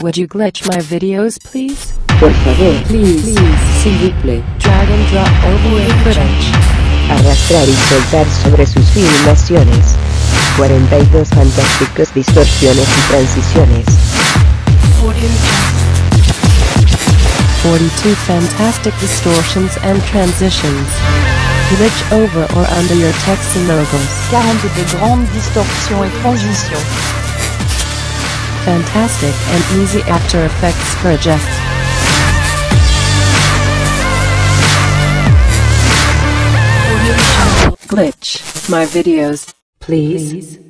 Would you glitch my videos please? Por favor, Please. s'il vous plaît, Drag and drop overlay footage. arrastrar y soltar sobre sus filmaciones. 42 fantásticos distorsiones y transiciones. 42 fantastic distortions and transitions. Glitch over or under your text and logos. 42 grandes distorsions et transitions. Fantastic and easy After Effects project. Glitch my videos, please.